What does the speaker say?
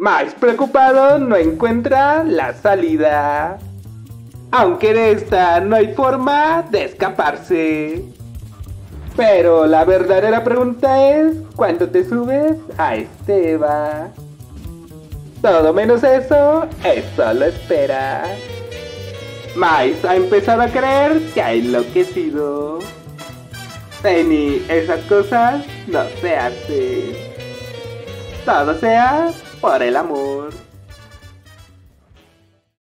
Más preocupado no encuentra la salida. Aunque de esta no hay forma de escaparse. Pero la verdadera pregunta es, ¿cuándo te subes a Esteba? Todo menos eso es solo espera. Mais ha empezado a creer que ha enloquecido. Penny, esas cosas no se hacen. Todo sea por el amor.